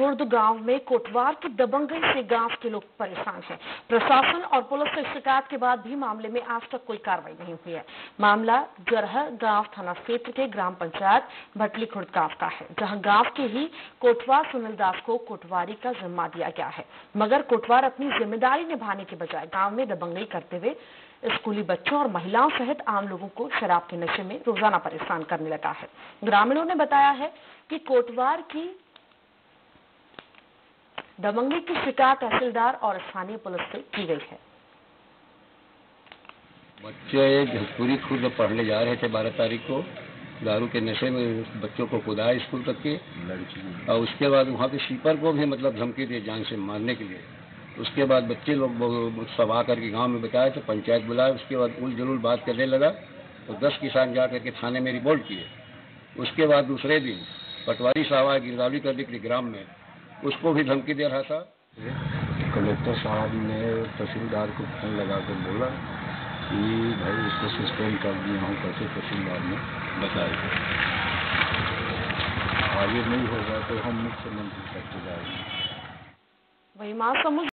खुर्द गाँव में कोटवार की दबंगई से गाँव के लोग परेशान हैं। प्रशासन और पुलिस से शिकायत के बाद भी मामले में आज तक कोई कार्रवाई नहीं हुई है। मामला जरहर गाँव थाना क्षेत्र के ग्राम पंचायत भटली खुर्द गाँव का है, जहाँ गाँव के ही कोटवार सुनील दास को कोटवारी का जिम्मा दिया गया है। मगर कोटवार अपनी ज़िम्मेदारी निभाने के बजाय गाँव में दबंगई करते हुए स्कूली बच्चों और महिलाओं सहित आम लोगों को शराब के नशे में रोज़ाना परेशान करने लगा है। ग्रामीणों ने बताया है कि कोटवार की दबंगई की शिकायत तहसीलदार और स्थानीय पुलिस से की गई है। बच्चे भोजपुरी खुद पढ़ने जा रहे थे बारह तारीख को। दारू के नशे में बच्चों को कुदाया स्कूल तक के। और उसके बाद वहाँ पे स्वीपर को भी मतलब धमकी दिए जान से मारने के लिए। उसके बाद बच्चे लोग सब आकर के गाँव में बताए तो पंचायत बुलाए। उसके बाद उल जलूल बात करने लगा तो दस किसान जा करके थाने में रिपोर्ट किए। उसके बाद दूसरे दिन पटवारी साहब आए गिरदावरी करने के लिए ग्राम में। उसको भी धमकी दे रहा था। कलेक्टर साहब ने तहसीलदार को फ़ोन लगा कर बोला कि भाई इसको सस्पेंड कर दिया हूँ कैसे तहसीलदार ने बताया आगे नहीं होगा तो हम मुख्यमंत्री तक जाएँगे। वही महासमुंद